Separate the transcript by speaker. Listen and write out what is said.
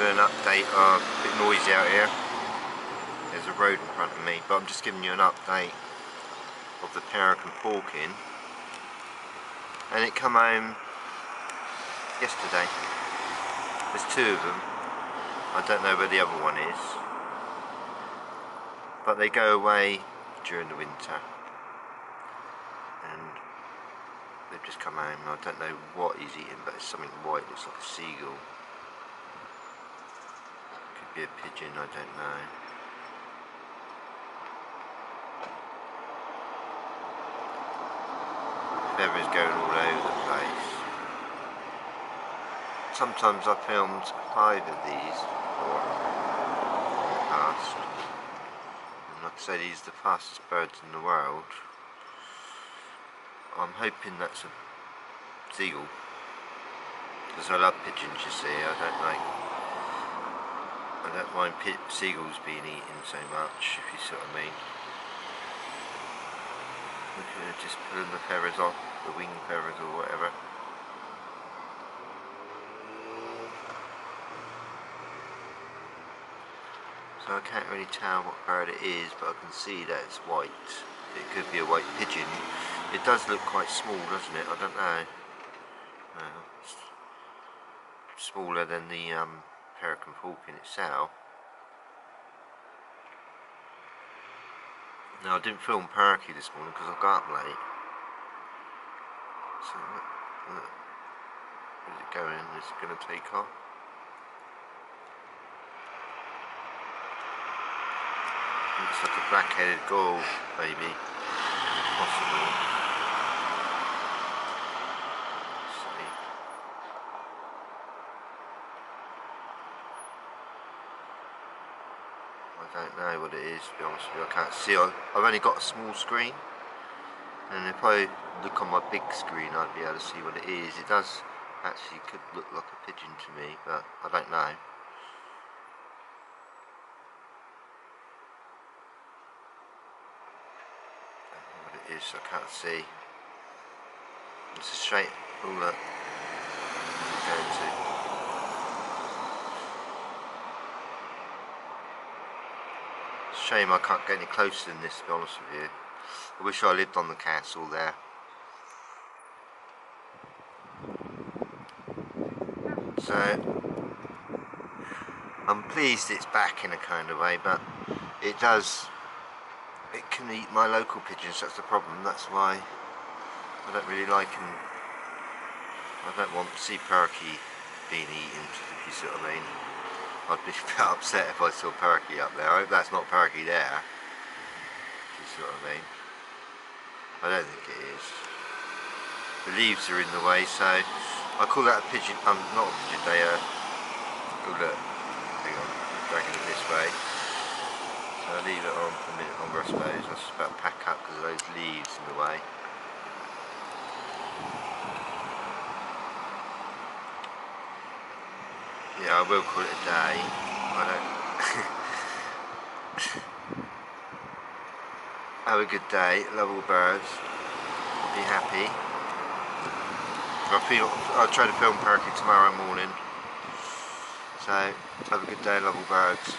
Speaker 1: you an update. Uh, a bit noisy out here. There's a road in front of me, but I'm just giving you an update of the Peregrine Falcon. And it come home yesterday. There's two of them. I don't know where the other one is. But they go away during the winter. And they've just come home. I don't know what he's eating, but it's something white. Looks like a seagull. Be a pigeon, I don't know. Feathers going all over the place. Sometimes I filmed five of these before in the past. And like I said, he's the fastest bird in the world. I'm hoping that's a seagull. Because I love pigeons, you see. I don't like. I don't mind seagulls being eaten so much, if you see what I mean. At her just pulling the feathers off, the wing feathers or whatever. So I can't really tell what bird it is, but I can see that it's white. It could be a white pigeon. It does look quite small, doesn't it? I don't know. Well, smaller than the um, Peregrine falcon itself. Now I didn't film Perky this morning because I got up late. So look. Where's it going? Is it going to take off? Looks like a black-headed gull, maybe. Possible. I don't know what it is to be honest with you, I can't see, I've only got a small screen and if I look on my big screen I'd be able to see what it is. It does actually could look like a pigeon to me but I don't know. what it is, I can't see. It's a straight, look, going to Shame I can't get any closer than this to be honest with you. I wish I lived on the castle there. So, I'm pleased it's back in a kind of way, but it does, it can eat my local pigeons, that's the problem, that's why I don't really like them. I don't want sea Perky being eaten, if you see what I mean. I'd be a bit upset if I saw Perky up there. I hope that's not Perky there. You see what I mean? I don't think it is. The leaves are in the way, so I call that a pigeon. Um, not a pigeon. They uh, oh look, hang on, dragging it this way. So I leave it on for a minute longer, I suppose. I just about pack up because of those leaves in the way. Yeah, I will call it a day. I don't. Have a good day, love all birds. Be happy. I feel I'll try to film Perky tomorrow morning. So have a good day, love all birds.